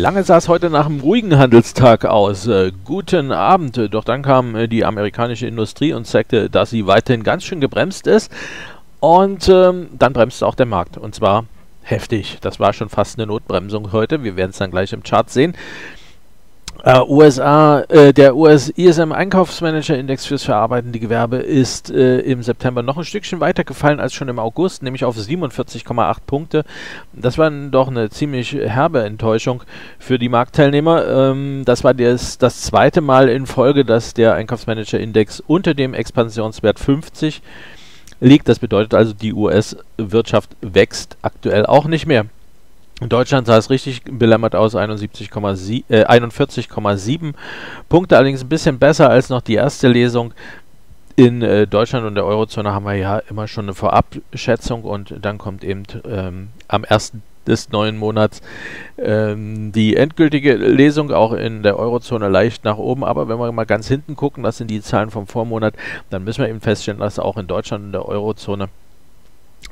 Lange sah es heute nach einem ruhigen Handelstag aus. Äh, guten Abend. Doch dann kam äh, die amerikanische Industrie und zeigte, dass sie weiterhin ganz schön gebremst ist. Und ähm, dann bremste auch der Markt. Und zwar heftig. Das war schon fast eine Notbremsung heute. Wir werden es dann gleich im Chart sehen. Uh, USA, äh, der US ISM Einkaufsmanager Index fürs verarbeitende Gewerbe ist äh, im September noch ein Stückchen weiter gefallen als schon im August, nämlich auf 47,8 Punkte. Das war doch eine ziemlich herbe Enttäuschung für die Marktteilnehmer. Ähm, das war das, das zweite Mal in Folge, dass der Einkaufsmanager Index unter dem Expansionswert 50 liegt. Das bedeutet also, die US-Wirtschaft wächst aktuell auch nicht mehr. In Deutschland sah es richtig belämmert aus, 71,7 äh, 41,7 Punkte, allerdings ein bisschen besser als noch die erste Lesung. In äh, Deutschland und der Eurozone haben wir ja immer schon eine Vorabschätzung und dann kommt eben ähm, am 1. des neuen Monats ähm, die endgültige Lesung, auch in der Eurozone leicht nach oben. Aber wenn wir mal ganz hinten gucken, das sind die Zahlen vom Vormonat, dann müssen wir eben feststellen, dass auch in Deutschland und der Eurozone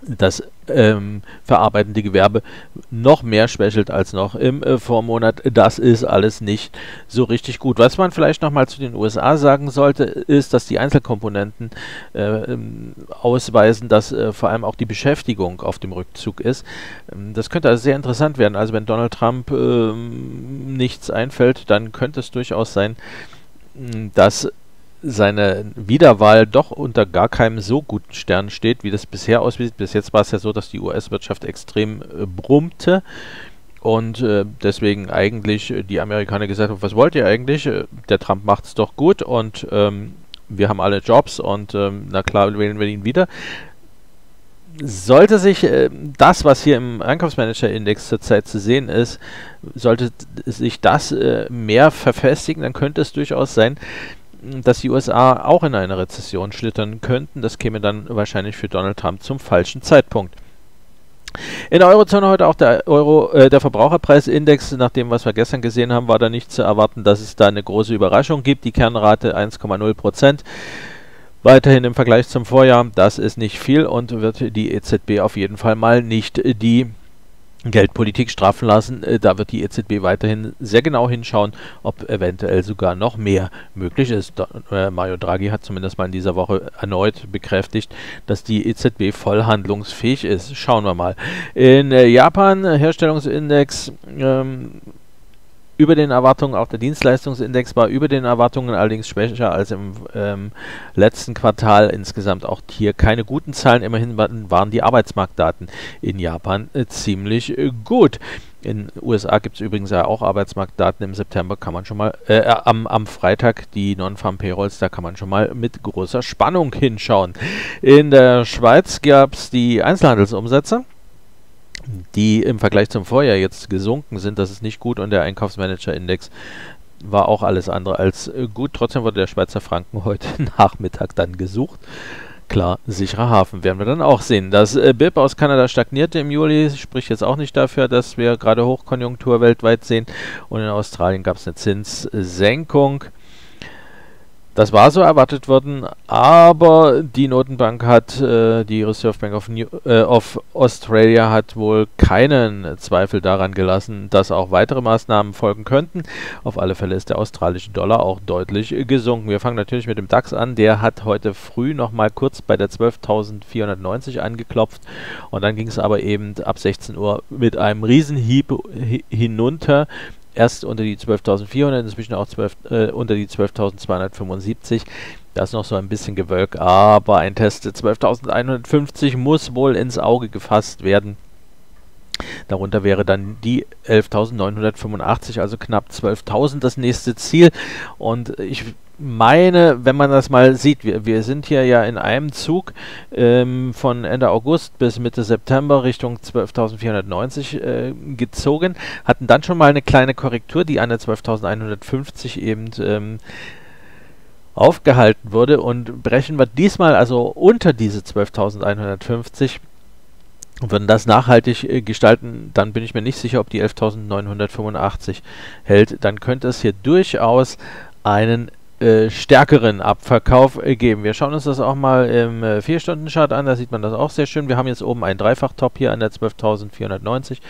das ähm, verarbeitende Gewerbe noch mehr schwächelt als noch im äh, Vormonat. Das ist alles nicht so richtig gut. Was man vielleicht nochmal zu den USA sagen sollte, ist, dass die Einzelkomponenten äh, ähm, ausweisen, dass äh, vor allem auch die Beschäftigung auf dem Rückzug ist. Ähm, das könnte also sehr interessant werden. Also wenn Donald Trump ähm, nichts einfällt, dann könnte es durchaus sein, dass seine Wiederwahl doch unter gar keinem so guten Stern steht, wie das bisher aussieht. Bis jetzt war es ja so, dass die US-Wirtschaft extrem äh, brummte und äh, deswegen eigentlich äh, die Amerikaner gesagt haben, was wollt ihr eigentlich? Äh, der Trump macht es doch gut und ähm, wir haben alle Jobs und ähm, na klar wählen wir ihn wieder. Sollte sich äh, das, was hier im Einkaufsmanager-Index zurzeit zu sehen ist, sollte sich das äh, mehr verfestigen, dann könnte es durchaus sein, dass die USA auch in eine Rezession schlittern könnten. Das käme dann wahrscheinlich für Donald Trump zum falschen Zeitpunkt. In der Eurozone heute auch der Euro, äh, der Verbraucherpreisindex, nach dem, was wir gestern gesehen haben, war da nicht zu erwarten, dass es da eine große Überraschung gibt. Die Kernrate 1,0 Prozent. Weiterhin im Vergleich zum Vorjahr, das ist nicht viel und wird die EZB auf jeden Fall mal nicht die Geldpolitik straffen lassen. Äh, da wird die EZB weiterhin sehr genau hinschauen, ob eventuell sogar noch mehr möglich ist. Äh, Mario Draghi hat zumindest mal in dieser Woche erneut bekräftigt, dass die EZB voll handlungsfähig ist. Schauen wir mal. In äh, Japan, Herstellungsindex ähm, über den Erwartungen, auch der Dienstleistungsindex war über den Erwartungen allerdings schwächer als im ähm, letzten Quartal. Insgesamt auch hier keine guten Zahlen. Immerhin waren die Arbeitsmarktdaten in Japan äh, ziemlich äh, gut. In den USA gibt es übrigens auch Arbeitsmarktdaten. Im September kann man schon mal, äh, äh, am, am Freitag die Non-Farm Payrolls, da kann man schon mal mit großer Spannung hinschauen. In der Schweiz gab es die Einzelhandelsumsätze die im Vergleich zum Vorjahr jetzt gesunken sind. Das ist nicht gut und der Einkaufsmanager-Index war auch alles andere als äh, gut. Trotzdem wurde der Schweizer Franken heute Nachmittag dann gesucht. Klar, sicherer Hafen werden wir dann auch sehen. Das äh, BIP aus Kanada stagnierte im Juli, spricht jetzt auch nicht dafür, dass wir gerade Hochkonjunktur weltweit sehen. Und in Australien gab es eine Zinssenkung. Das war so erwartet worden, aber die Notenbank hat, äh, die Reserve Bank of, New, äh, of, Australia hat wohl keinen Zweifel daran gelassen, dass auch weitere Maßnahmen folgen könnten. Auf alle Fälle ist der australische Dollar auch deutlich gesunken. Wir fangen natürlich mit dem DAX an. Der hat heute früh nochmal kurz bei der 12.490 angeklopft und dann ging es aber eben ab 16 Uhr mit einem Riesenhieb hinunter erst unter die 12.400, inzwischen auch 12, äh, unter die 12.275. Da ist noch so ein bisschen Gewölk, aber ein Test 12.150 muss wohl ins Auge gefasst werden. Darunter wäre dann die 11.985, also knapp 12.000 das nächste Ziel. Und ich meine, wenn man das mal sieht, wir, wir sind hier ja in einem Zug ähm, von Ende August bis Mitte September Richtung 12.490 äh, gezogen, hatten dann schon mal eine kleine Korrektur, die an der 12.150 eben ähm, aufgehalten wurde und brechen wir diesmal also unter diese 12.150 und würden das nachhaltig äh, gestalten, dann bin ich mir nicht sicher, ob die 11.985 hält. Dann könnte es hier durchaus einen äh, stärkeren Abverkauf äh, geben. Wir schauen uns das auch mal im äh, 4-Stunden-Chart an, da sieht man das auch sehr schön. Wir haben jetzt oben einen Dreifach-Top hier an der 12.490. Sind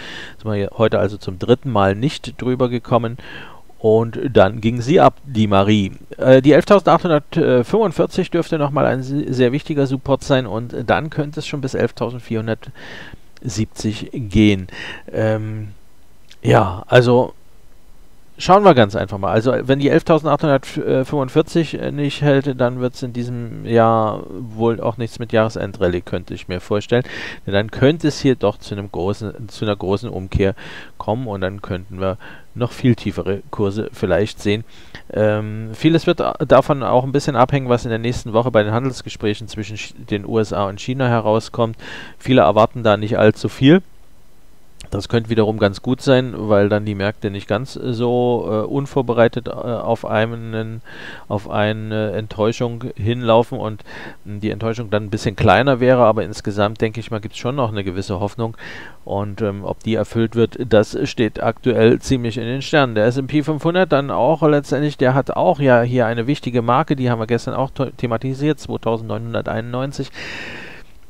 wir heute also zum dritten Mal nicht drüber gekommen. Und dann ging sie ab, die Marie. Äh, die 11.845 dürfte nochmal ein sehr wichtiger Support sein und dann könnte es schon bis 11.470 gehen. Ähm, ja, also Schauen wir ganz einfach mal. Also wenn die 11.845 äh, nicht hält, dann wird es in diesem Jahr wohl auch nichts mit Jahresendrallye, könnte ich mir vorstellen. Denn dann könnte es hier doch zu, einem großen, zu einer großen Umkehr kommen und dann könnten wir noch viel tiefere Kurse vielleicht sehen. Ähm, vieles wird davon auch ein bisschen abhängen, was in der nächsten Woche bei den Handelsgesprächen zwischen den USA und China herauskommt. Viele erwarten da nicht allzu viel. Das könnte wiederum ganz gut sein, weil dann die Märkte nicht ganz so äh, unvorbereitet äh, auf, einen, auf eine Enttäuschung hinlaufen und die Enttäuschung dann ein bisschen kleiner wäre, aber insgesamt denke ich mal, gibt es schon noch eine gewisse Hoffnung. Und ähm, ob die erfüllt wird, das steht aktuell ziemlich in den Sternen. Der S&P 500 dann auch letztendlich, der hat auch ja hier eine wichtige Marke, die haben wir gestern auch thematisiert, 2991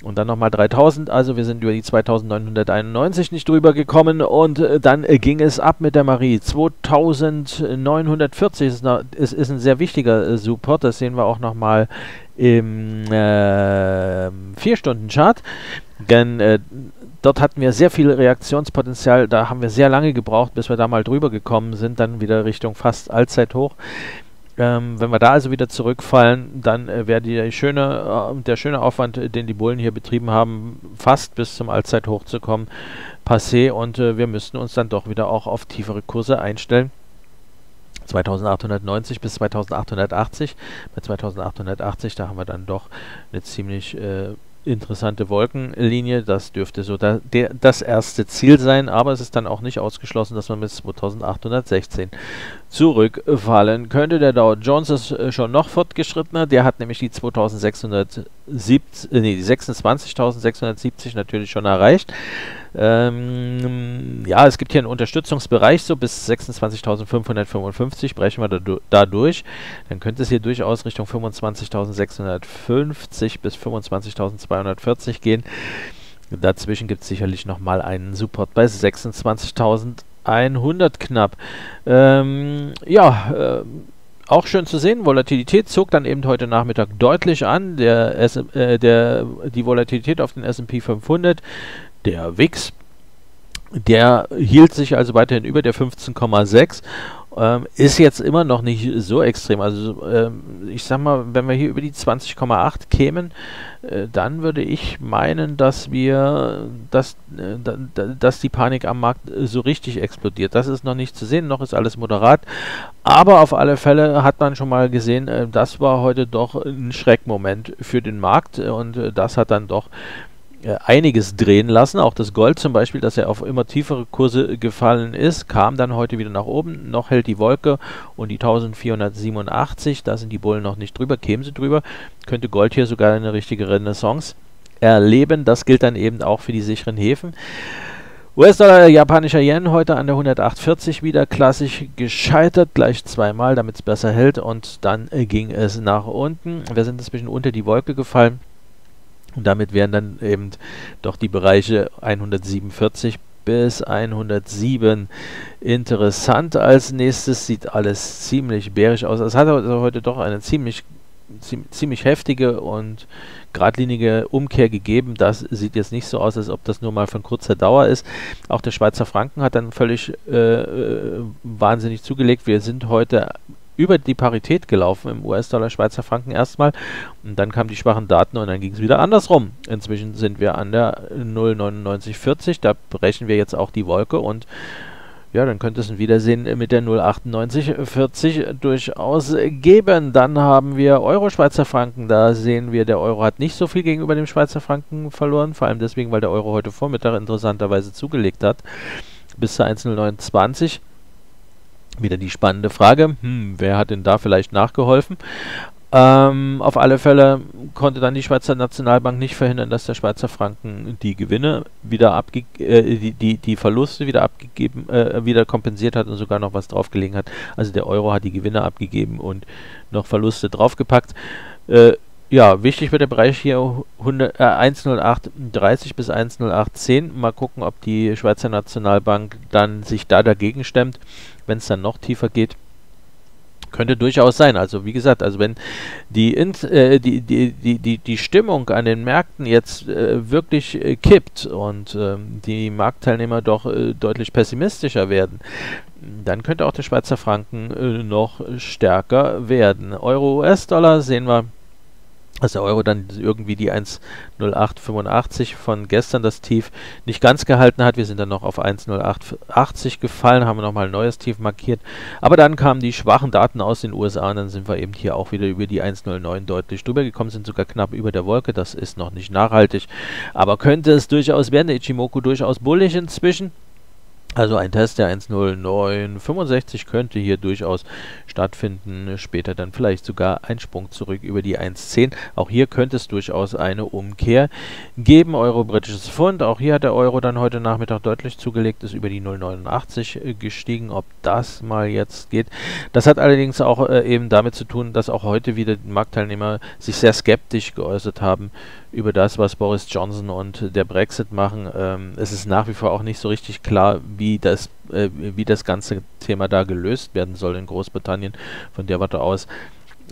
und dann nochmal 3000, also wir sind über die 2991 nicht drüber gekommen. Und äh, dann äh, ging es ab mit der Marie. 2940 ist, noch, ist, ist ein sehr wichtiger äh, Support, das sehen wir auch nochmal im 4-Stunden-Chart, ähm, denn äh, dort hatten wir sehr viel Reaktionspotenzial, da haben wir sehr lange gebraucht, bis wir da mal drüber gekommen sind, dann wieder Richtung fast Allzeithoch. Ähm, wenn wir da also wieder zurückfallen, dann äh, wäre äh, der schöne Aufwand, äh, den die Bullen hier betrieben haben, fast bis zum Allzeithoch zu kommen, passé und äh, wir müssten uns dann doch wieder auch auf tiefere Kurse einstellen. 2890 bis 2880. Bei 2880, da haben wir dann doch eine ziemlich äh, interessante Wolkenlinie. Das dürfte so da, der, das erste Ziel sein, aber es ist dann auch nicht ausgeschlossen, dass man bis 2816 zurückfallen könnte. Der Dow Jones ist äh, schon noch fortgeschrittener. Der hat nämlich die 2670, äh, nee, die 26.670 natürlich schon erreicht. Ähm, ja, es gibt hier einen Unterstützungsbereich, so bis 26.555 brechen wir da, da, durch. Dann könnte es hier durchaus Richtung 25.650 bis 25.240 gehen. Dazwischen gibt es sicherlich nochmal einen Support bei 26.100 knapp. Ähm, ja, äh, auch schön zu sehen, Volatilität zog dann eben heute Nachmittag deutlich an. Der, äh, der, die Volatilität auf den S&P 500 der WIX, der hielt sich also weiterhin über der 15,6 ähm, ist jetzt immer noch nicht so extrem. Also ähm, ich sag mal, wenn wir hier über die 20,8 kämen, äh, dann würde ich meinen, dass wir, dass, äh, dass die Panik am Markt äh, so richtig explodiert. Das ist noch nicht zu sehen, noch ist alles moderat. Aber auf alle Fälle hat man schon mal gesehen, äh, das war heute doch ein Schreckmoment für den Markt und äh, das hat dann doch äh, einiges drehen lassen. Auch das Gold zum Beispiel, das ja auf immer tiefere Kurse gefallen ist, kam dann heute wieder nach oben. Noch hält die Wolke und die 1487, da sind die Bullen noch nicht drüber, kämen sie drüber, könnte Gold hier sogar eine richtige Renaissance erleben. Das gilt dann eben auch für die sicheren Häfen. US-Dollar, japanischer Yen heute an der 108,40 wieder klassisch gescheitert, gleich zweimal, damit es besser hält und dann äh, ging es nach unten. Wir sind inzwischen unter die Wolke gefallen. Und damit wären dann eben doch die Bereiche 147 bis 107 interessant. Als nächstes sieht alles ziemlich bärisch aus. Es hat also heute doch eine ziemlich, ziemlich heftige und geradlinige Umkehr gegeben. Das sieht jetzt nicht so aus, als ob das nur mal von kurzer Dauer ist. Auch der Schweizer Franken hat dann völlig äh, äh wahnsinnig zugelegt. Wir sind heute über die Parität gelaufen im US-Dollar Schweizer Franken erstmal und dann kamen die schwachen Daten und dann ging es wieder andersrum. Inzwischen sind wir an der 0,9940, da brechen wir jetzt auch die Wolke und ja, dann könnte es ein Wiedersehen mit der 0,9840 durchaus geben. Dann haben wir Euro-Schweizer Franken. Da sehen wir, der Euro hat nicht so viel gegenüber dem Schweizer Franken verloren. Vor allem deswegen, weil der Euro heute Vormittag interessanterweise zugelegt hat. Bis zur 1,029. Wieder die spannende Frage, hm, wer hat denn da vielleicht nachgeholfen? Ähm, auf alle Fälle konnte dann die Schweizer Nationalbank nicht verhindern, dass der Schweizer Franken die Gewinne wieder abge äh, die, die, die Verluste wieder abgegeben, äh, wieder kompensiert hat und sogar noch was draufgelegen hat. Also der Euro hat die Gewinne abgegeben und noch Verluste draufgepackt. Äh, ja, wichtig wird der Bereich hier 100, äh, 10830 bis 10810. Mal gucken, ob die Schweizer Nationalbank dann sich da dagegen stemmt, wenn es dann noch tiefer geht. Könnte durchaus sein. Also wie gesagt, also wenn die, äh, die, die, die, die, die Stimmung an den Märkten jetzt äh, wirklich äh, kippt und ähm, die Marktteilnehmer doch äh, deutlich pessimistischer werden, dann könnte auch der Schweizer Franken äh, noch stärker werden. Euro-US-Dollar sehen wir dass der Euro dann irgendwie die 1,0885 von gestern das Tief nicht ganz gehalten hat. Wir sind dann noch auf 1,0880 gefallen, haben nochmal ein neues Tief markiert. Aber dann kamen die schwachen Daten aus den USA und dann sind wir eben hier auch wieder über die 1,09 deutlich drüber gekommen, sind sogar knapp über der Wolke. Das ist noch nicht nachhaltig, aber könnte es durchaus werden. Der Ichimoku durchaus bullig inzwischen. Also ein Test der 1.0965 könnte hier durchaus stattfinden. Später dann vielleicht sogar ein Sprung zurück über die 1.10. Auch hier könnte es durchaus eine Umkehr geben. Euro britisches Pfund. Auch hier hat der Euro dann heute Nachmittag deutlich zugelegt, ist über die 0,89 äh, gestiegen. Ob das mal jetzt geht. Das hat allerdings auch äh, eben damit zu tun, dass auch heute wieder die Marktteilnehmer sich sehr skeptisch geäußert haben über das, was Boris Johnson und der Brexit machen. Ähm, es ist nach wie vor auch nicht so richtig klar, wie das, äh, wie das ganze Thema da gelöst werden soll in Großbritannien. Von der Warte aus,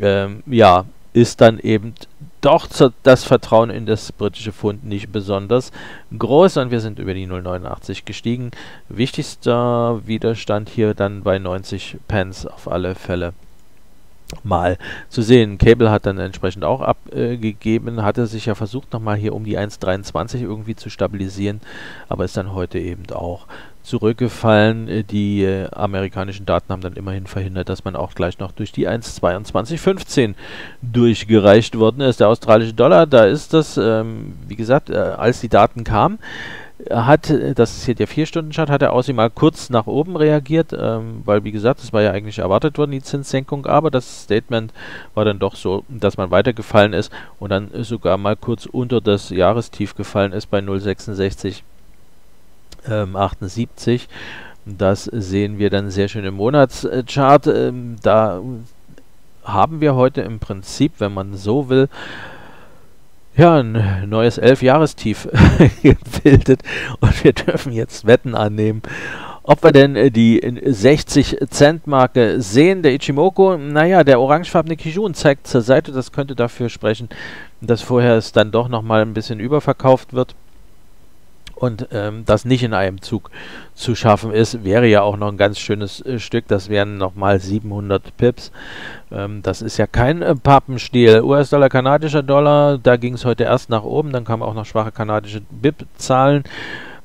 ähm, ja, ist dann eben doch das Vertrauen in das britische Pfund nicht besonders groß und wir sind über die 0,89 gestiegen. Wichtigster Widerstand hier dann bei 90 Pence auf alle Fälle mal zu sehen. Cable hat dann entsprechend auch abgegeben, hatte sich ja versucht nochmal hier um die 1,23 irgendwie zu stabilisieren, aber ist dann heute eben auch zurückgefallen. Die äh, amerikanischen Daten haben dann immerhin verhindert, dass man auch gleich noch durch die 1,2215 durchgereicht worden ist. Der australische Dollar, da ist das, ähm, wie gesagt, äh, als die Daten kamen, hat, das ist hier der 4-Stunden-Chart, hat er Aussie mal kurz nach oben reagiert, ähm, weil wie gesagt, es war ja eigentlich erwartet worden, die Zinssenkung, aber das Statement war dann doch so, dass man weitergefallen ist und dann sogar mal kurz unter das Jahrestief gefallen ist bei 0,66 ähm, 78. Das sehen wir dann sehr schön im Monatschart. Ähm, da haben wir heute im Prinzip, wenn man so will, ja, ein neues Elfjahrestief gebildet und wir dürfen jetzt Wetten annehmen, ob wir denn äh, die 60-Cent-Marke sehen. Der Ichimoku, naja, der orangefarbene Kijun zeigt zur Seite, das könnte dafür sprechen, dass vorher es dann doch nochmal ein bisschen überverkauft wird und ähm, das nicht in einem Zug zu schaffen ist, wäre ja auch noch ein ganz schönes äh, Stück. Das wären nochmal 700 Pips. Ähm, das ist ja kein äh, Pappenstiel. US-Dollar, kanadischer Dollar, da ging es heute erst nach oben, dann kamen auch noch schwache kanadische BIP-Zahlen.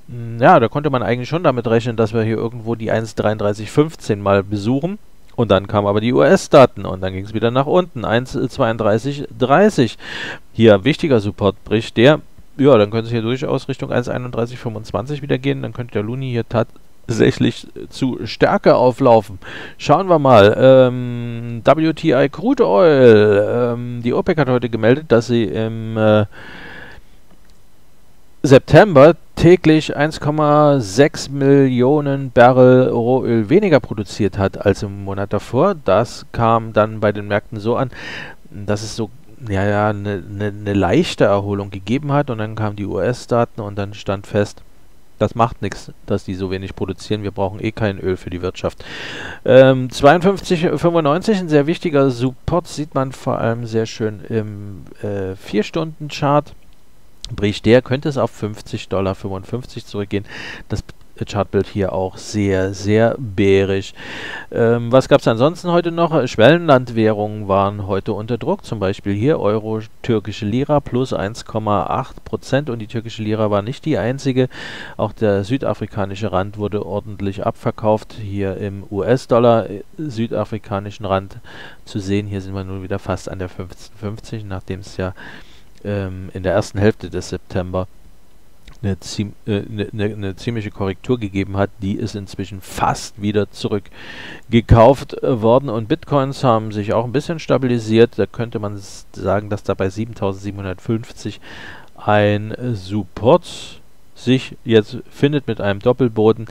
Hm, ja, da konnte man eigentlich schon damit rechnen, dass wir hier irgendwo die 1,3315 mal besuchen. Und dann kamen aber die US-Daten und dann ging es wieder nach unten. 1,3230. Hier wichtiger Support bricht der ja, dann könnte es hier durchaus Richtung 1,3125 wieder gehen. Dann könnte der Luni hier tatsächlich zu Stärke auflaufen. Schauen wir mal. Ähm, WTI Crude Oil. Ähm, die OPEC hat heute gemeldet, dass sie im äh, September täglich 1,6 Millionen Barrel Rohöl weniger produziert hat als im Monat davor. Das kam dann bei den Märkten so an, dass es so ja, ja, eine ne, ne leichte Erholung gegeben hat und dann kamen die US-Daten und dann stand fest, das macht nichts, dass die so wenig produzieren. Wir brauchen eh kein Öl für die Wirtschaft. Ähm, 52,95, ein sehr wichtiger Support, sieht man vor allem sehr schön im äh, 4-Stunden-Chart. Bricht der, könnte es auf 50,55 Dollar zurückgehen. Das Chartbild hier auch sehr, sehr bärisch. Ähm, was gab es ansonsten heute noch? Schwellenlandwährungen waren heute unter Druck, zum Beispiel hier Euro, türkische Lira plus 1,8% und die türkische Lira war nicht die einzige. Auch der südafrikanische Rand wurde ordentlich abverkauft. Hier im US-Dollar äh, südafrikanischen Rand zu sehen. Hier sind wir nun wieder fast an der 15,50, nachdem es ja ähm, in der ersten Hälfte des September eine, ziem äh, eine, eine, eine, ziemliche Korrektur gegeben hat. Die ist inzwischen fast wieder zurückgekauft äh, worden und Bitcoins haben sich auch ein bisschen stabilisiert. Da könnte man sagen, dass da bei 7750 ein Support sich jetzt findet mit einem Doppelboden.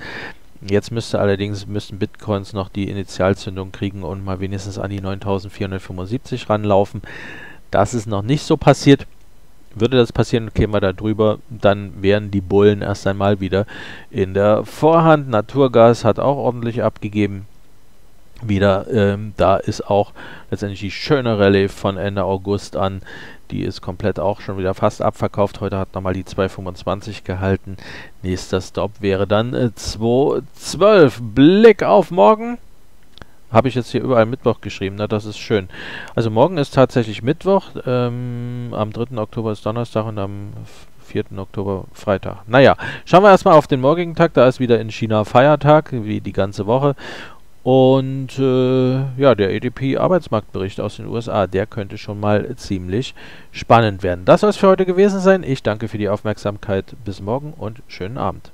Jetzt müsste allerdings müssten Bitcoins noch die Initialzündung kriegen und mal wenigstens an die 9475 ranlaufen. Das ist noch nicht so passiert. Würde das passieren, kämen wir da drüber, dann wären die Bullen erst einmal wieder in der Vorhand. Naturgas hat auch ordentlich abgegeben. Wieder, ähm, da ist auch letztendlich die schöne Rallye von Ende August an. Die ist komplett auch schon wieder fast abverkauft. Heute hat nochmal die 2,25 gehalten. Nächster Stop wäre dann äh, 2,12. Blick auf morgen. Habe ich jetzt hier überall Mittwoch geschrieben, na das ist schön. Also morgen ist tatsächlich Mittwoch, ähm, am 3. Oktober ist Donnerstag und am 4. Oktober Freitag. Naja, schauen wir erstmal auf den morgigen Tag, da ist wieder in China Feiertag, wie die ganze Woche. Und äh, ja, der EDP-Arbeitsmarktbericht aus den USA, der könnte schon mal ziemlich spannend werden. Das soll es für heute gewesen sein. Ich danke für die Aufmerksamkeit. Bis morgen und schönen Abend.